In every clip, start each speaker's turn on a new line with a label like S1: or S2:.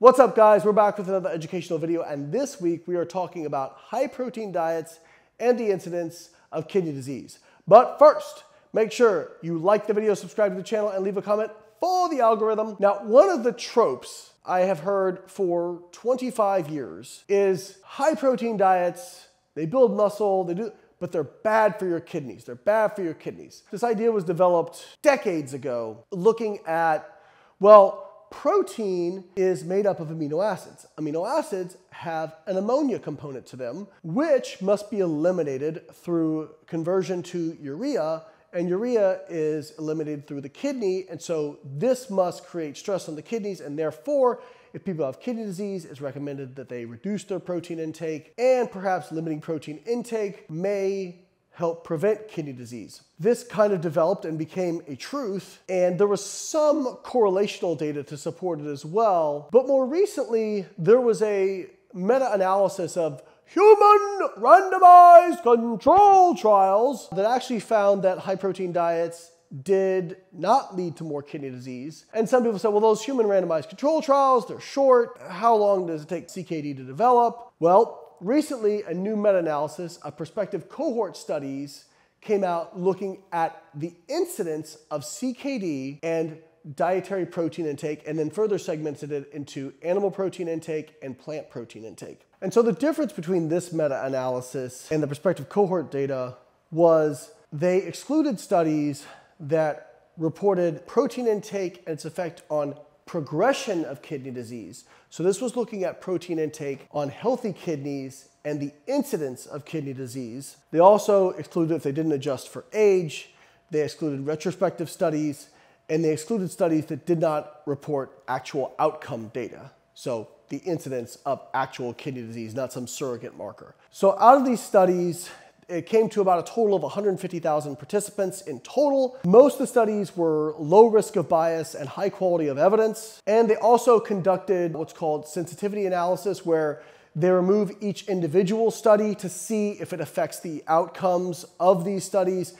S1: What's up guys? We're back with another educational video and this week we are talking about high protein diets and the incidence of kidney disease. But first, make sure you like the video, subscribe to the channel and leave a comment for the algorithm. Now, one of the tropes I have heard for 25 years is high protein diets, they build muscle, they do but they're bad for your kidneys. They're bad for your kidneys. This idea was developed decades ago looking at, well, protein is made up of amino acids. Amino acids have an ammonia component to them, which must be eliminated through conversion to urea, and urea is eliminated through the kidney, and so this must create stress on the kidneys, and therefore, if people have kidney disease, it's recommended that they reduce their protein intake, and perhaps limiting protein intake may help prevent kidney disease. This kind of developed and became a truth, and there was some correlational data to support it as well. But more recently, there was a meta-analysis of human randomized control trials that actually found that high protein diets did not lead to more kidney disease. And some people said, well, those human randomized control trials, they're short. How long does it take CKD to develop? Well, recently, a new meta-analysis of prospective cohort studies came out looking at the incidence of CKD and dietary protein intake, and then further segmented it into animal protein intake and plant protein intake. And so the difference between this meta-analysis and the prospective cohort data was they excluded studies that reported protein intake and its effect on progression of kidney disease. So this was looking at protein intake on healthy kidneys and the incidence of kidney disease. They also excluded if they didn't adjust for age, they excluded retrospective studies, and they excluded studies that did not report actual outcome data. So the incidence of actual kidney disease, not some surrogate marker. So out of these studies, it came to about a total of 150,000 participants in total. Most of the studies were low risk of bias and high quality of evidence. And they also conducted what's called sensitivity analysis, where they remove each individual study to see if it affects the outcomes of these studies,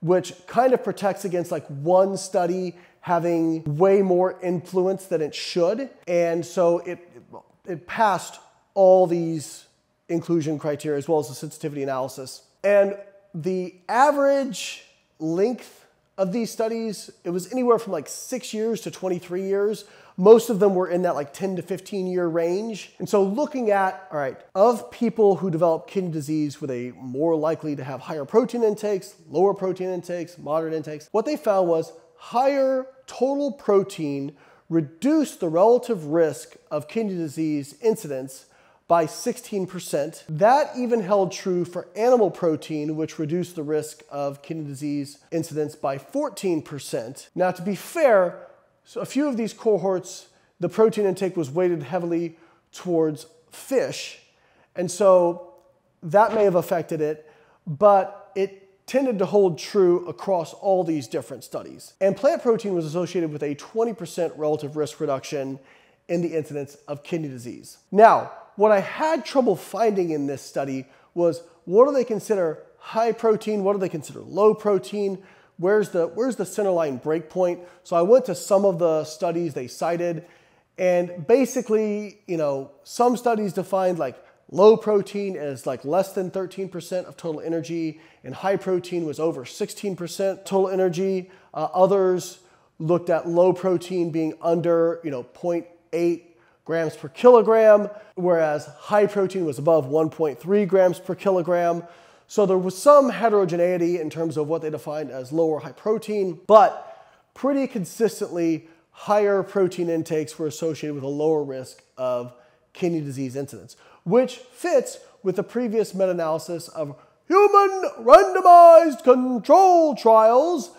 S1: which kind of protects against like one study having way more influence than it should. And so it, it passed all these inclusion criteria as well as the sensitivity analysis. And the average length of these studies, it was anywhere from like six years to 23 years. Most of them were in that like 10 to 15 year range. And so looking at, all right, of people who develop kidney disease, were they more likely to have higher protein intakes, lower protein intakes, moderate intakes? What they found was higher total protein reduced the relative risk of kidney disease incidence by 16%. That even held true for animal protein, which reduced the risk of kidney disease incidence by 14%. Now, to be fair, so a few of these cohorts, the protein intake was weighted heavily towards fish, and so that may have affected it, but it tended to hold true across all these different studies. And plant protein was associated with a 20% relative risk reduction in the incidence of kidney disease. Now, what I had trouble finding in this study was what do they consider high protein? What do they consider low protein? Where's the, where's the centerline breakpoint? So I went to some of the studies they cited and basically, you know, some studies defined like low protein as like less than 13% of total energy and high protein was over 16% total energy. Uh, others looked at low protein being under, you know, 0.8 grams per kilogram, whereas high protein was above 1.3 grams per kilogram. So there was some heterogeneity in terms of what they defined as low or high protein, but pretty consistently higher protein intakes were associated with a lower risk of kidney disease incidence, which fits with the previous meta-analysis of human randomized control trials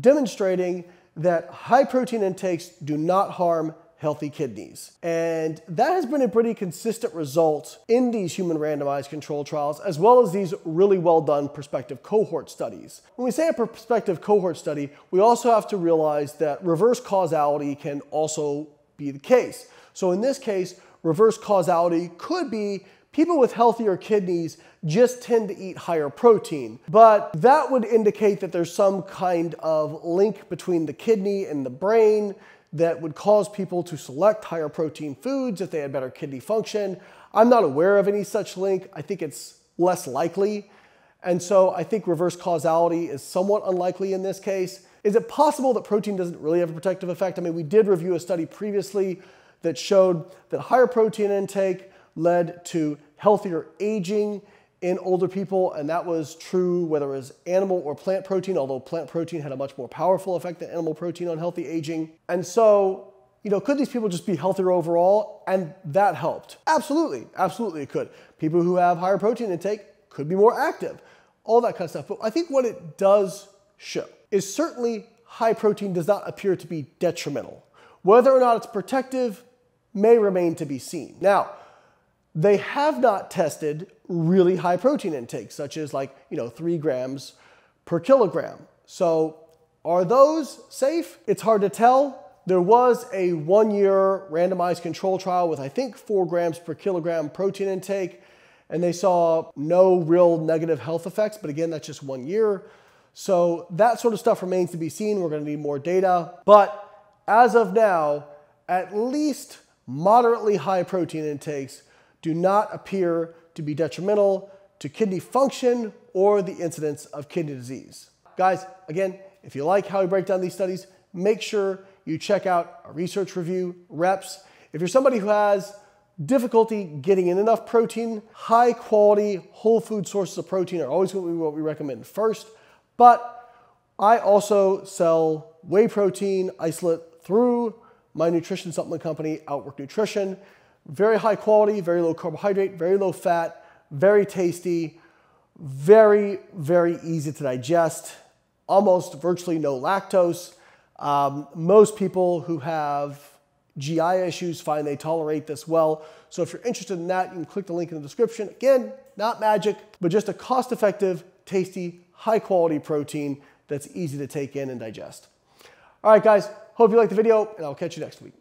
S1: demonstrating that high protein intakes do not harm healthy kidneys. And that has been a pretty consistent result in these human randomized control trials, as well as these really well done prospective cohort studies. When we say a prospective cohort study, we also have to realize that reverse causality can also be the case. So in this case, reverse causality could be people with healthier kidneys just tend to eat higher protein. But that would indicate that there's some kind of link between the kidney and the brain that would cause people to select higher protein foods if they had better kidney function. I'm not aware of any such link. I think it's less likely. And so I think reverse causality is somewhat unlikely in this case. Is it possible that protein doesn't really have a protective effect? I mean, we did review a study previously that showed that higher protein intake led to healthier aging in older people, and that was true whether it was animal or plant protein, although plant protein had a much more powerful effect than animal protein on healthy aging. And so, you know, could these people just be healthier overall? And that helped. Absolutely, absolutely it could. People who have higher protein intake could be more active, all that kind of stuff. But I think what it does show is certainly high protein does not appear to be detrimental. Whether or not it's protective may remain to be seen. Now, they have not tested really high protein intake, such as like, you know, three grams per kilogram. So are those safe? It's hard to tell. There was a one year randomized control trial with, I think, four grams per kilogram protein intake, and they saw no real negative health effects. But again, that's just one year. So that sort of stuff remains to be seen. We're going to need more data. But as of now, at least moderately high protein intakes do not appear to be detrimental to kidney function or the incidence of kidney disease. Guys, again, if you like how we break down these studies, make sure you check out our research review, REPS. If you're somebody who has difficulty getting in enough protein, high quality whole food sources of protein are always going to be what we recommend first. But I also sell whey protein isolate through my nutrition supplement company, Outwork Nutrition. Very high quality, very low carbohydrate, very low fat, very tasty, very, very easy to digest, almost virtually no lactose. Um, most people who have GI issues find they tolerate this well. So if you're interested in that, you can click the link in the description. Again, not magic, but just a cost-effective, tasty, high-quality protein that's easy to take in and digest. All right, guys, hope you liked the video, and I'll catch you next week.